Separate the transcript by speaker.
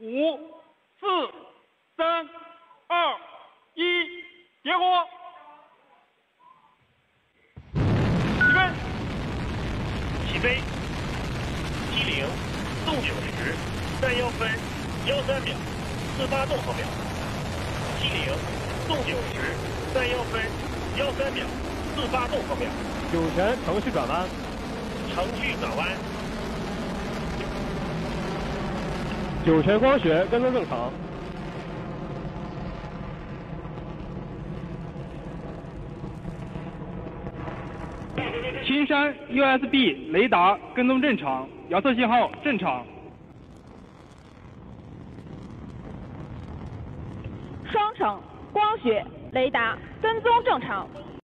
Speaker 1: 五、四、三、二、一，点火！起飞！
Speaker 2: 起飞！机零，纵九十，三幺分幺三秒，四发动后秒。机零，纵九十，三幺分幺三秒，四发动后秒。
Speaker 3: 酒泉程序转弯。
Speaker 2: 程序转弯。
Speaker 3: 酒泉光学跟踪正常。
Speaker 1: 青山 USB 雷达跟踪正常，遥测信号正常。
Speaker 4: 双城光学雷达跟踪正常。